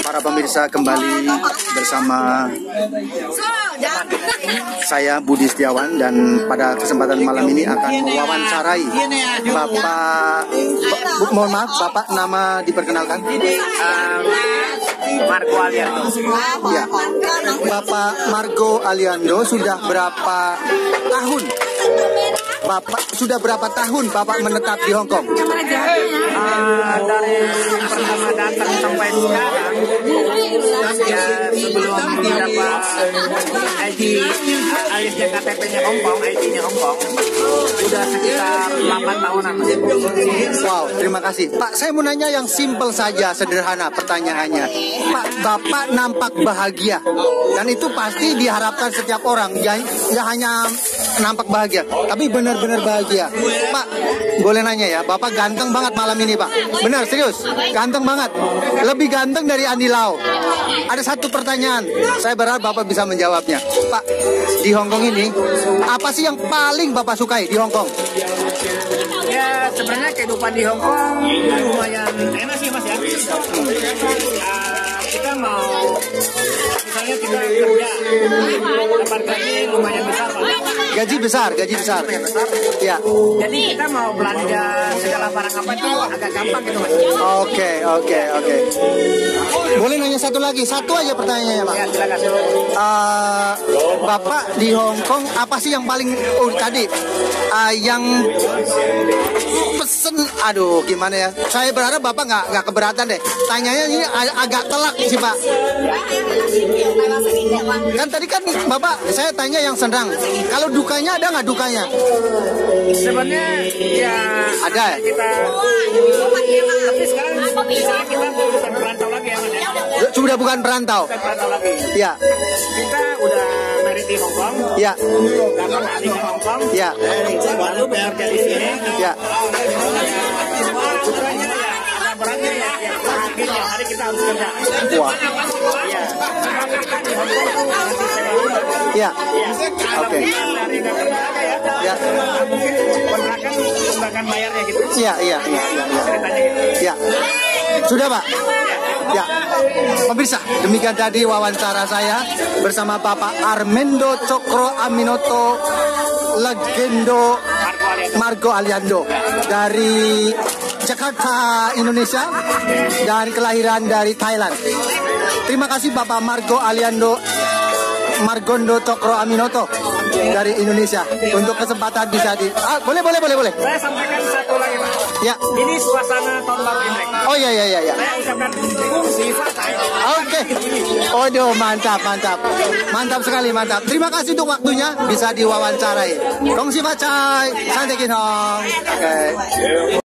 para pemirsa kembali bersama saya Budi Setiawan dan pada kesempatan malam ini akan mewawancarai Bapak Bu- mohon maaf Bapak nama diperkenalkan? Marco Aliando. ya. Bapak Margo Aliando sudah berapa tahun Bapak sudah berapa tahun Bapak menetap di Hong Kong Ah, dari pertama datang sampai sekarang ya sebelum dapat ID aliasnya KTP-nya Hong Kong, ID-nya Hong Kong udah sekitar 8 tahunan. Wow, terima kasih. Pak, saya mau nanya yang simpel saja, sederhana pertanyaannya. Pak, Bapak nampak bahagia. Dan itu pasti diharapkan setiap orang. Ya, ya hanya nampak bahagia, tapi benar-benar bahagia. Pak, boleh nanya ya, Bapak ganteng banget malam ini, Pak. Benar, serius. Ganteng banget. Lebih ganteng dari Andi Lau. Ada satu pertanyaan, saya berharap Bapak bisa menjawabnya. Pak, di Hong Kong ini, apa sih yang paling Bapak sukai di Hong Kong? Ya sebenarnya kehidupan di Hong Kong lumayan enak sih mas ya. Ah, kita mau misalnya kita lumayan besar pak. Gaji besar, gaji besar. Ya. Jadi kita mau belanja segala barang apa itu agak gampang gitu mas. Oke, oke, oke. Boleh nanya satu lagi, satu aja pertanyaannya, Pak. Ya silakan. Eh, Bapak di Hong Kong apa sih yang paling oh tadi eh, yang pesen aduh gimana ya saya berharap bapak nggak nggak keberatan deh tanyanya ini ag- agak telak sih pak kan tadi kan bapak saya tanya yang senang kalau dukanya ada nggak dukanya Sebenarnya ya Ada ya? kita tapi sekarang kita bukan perantau lagi ya mas ya. sudah bukan perantau Bukan perantau lagi. ya Kita udah merit di Hong Kong. ya Dapat adik di Hong Kong. ya Lalu bekerja di sini. ya ya beratnya ya. ya yang hari kita harus kerja. wah Ya. Sebab kita di Hong Kong tuh masih sewa ya Ya. Kalau Oke. ya. Kontrakan bayarnya gitu. iya iya iya iya ya. Ceritanya gitu. Ya. Sudah, Pak? Ya. Pemirsa, demikian tadi wawancara saya bersama Bapak Armendo Cokro Aminoto Legendo Margo Aliando dari Jakarta, Indonesia dan kelahiran dari Thailand. Terima kasih Bapak Margo Aliando Margondo Cokro Aminoto dari Indonesia untuk kesempatan bisa di ah, boleh boleh boleh boleh Saya sampaikan satu lagi Pak. ya Ini suasana tahun baru Imlek. oh ya ya ya ya Saya ucapkan. Oke. Waduh, mantap, mantap. Mantap sekali, mantap. Terima kasih untuk waktunya bisa diwawancarai. Kongsi Pacai, Santai Kinhong. Oke.